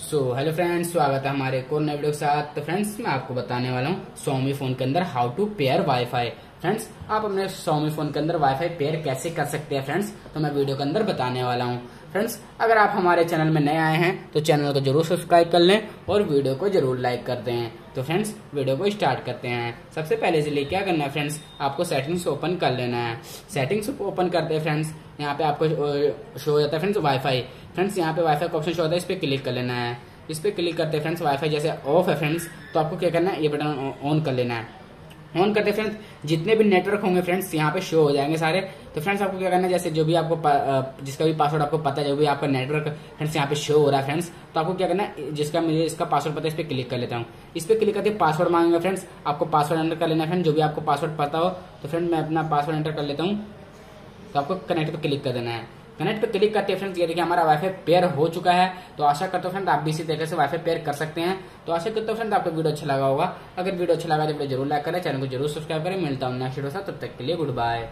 So hello friends स्वागत है हमारे एक और नए वीडियो के साथ। तो फ्रेंड्स मैं आपको बताने वाला हूँ सोमी फ़ोन के अंदर how to pair WiFi friends आप अपने सोमी फ़ोन के अंदर वाईफाई पेयर कैसे कर सकते हैं फ्रेंड्स तो मैं वीडियो के अंदर बताने वाला हूँ। फ्रेंड्स अगर आप हमारे चैनल में नए आए हैं तो चैनल को ज़रूर सब्सक्राइब कर लें और वीडियो को ज़रूर लाइक कर दें। तो फ्रेंड्स वीडियो को स्टार्ट करते हैं। सबसे पहले इसलिए क्या करना है फ्रेंड्स आपको सेटिंग्स ओपन कर लेना है। सेटिंग्स ओपन करते हैं फ्रेंड्स यहाँ पे आपको शो हो जाता है फ्रेंड्स वाईफाई फ्रेंड्स यहाँ पे वाईफाई का ऑप्शन शो होता है, इस पर क्लिक कर लेना है। इस पर क्लिक करते हैं फ्रेंड्स वाईफाई जैसे ऑफ़ है फ्रेंड्स तो आपको क्या करना है? ये बटन ऑन कर लेना है। ऑन करते फ्रेंड्स जितने भी नेटवर्क होंगे फ्रेंड्स यहाँ पे शो हो जाएँगे सारे। तो फ्रेंड्स आपको क्या करना है? जैसे जो भी आपको जिसका भी पासवर्ड आपको पता है, जो भी आपका नेटवर्क फ्रेंड्स यहाँ पे शो हो रहा है फ्रेंड्स तो आपको क्या करना है? जिसका मुझे इसका पासवर्ड पता है, इस पर क्लिक कर लेता हूँ। इस पर क्लिक करके पासवर्ड मांगेगा फ्रेंड्स आपको पासवर्ड एंटर कर लेना फ्रेंड जो भी आपको पासवर्ड पता हो तो फ्रेंड मैं अपना पासवर्ड एंटर कर लेता हूँ। तो आपको कनेक्ट पर क्लिक कर देना है। कनेक्ट पे क्लिक करते हैं फ्रेंड्स ये देखिए हमारा वाईफाई पेयर हो चुका है। तो आशा करते हो फ्रेंड आप भी इसी तरीके से वाईफाई पेयर कर सकते हैं। तो आशा करते हो फ्रेंड आपको वीडियो अच्छा लगा होगा। अगर वीडियो अच्छा लगा तो वीडियो ज़रूर लाइक करें, चैनल को ज़रूर सब्सक्राइब करें। मिलता हूँ नेक्स्ट वीडियो तब तक के लिए गुड बाय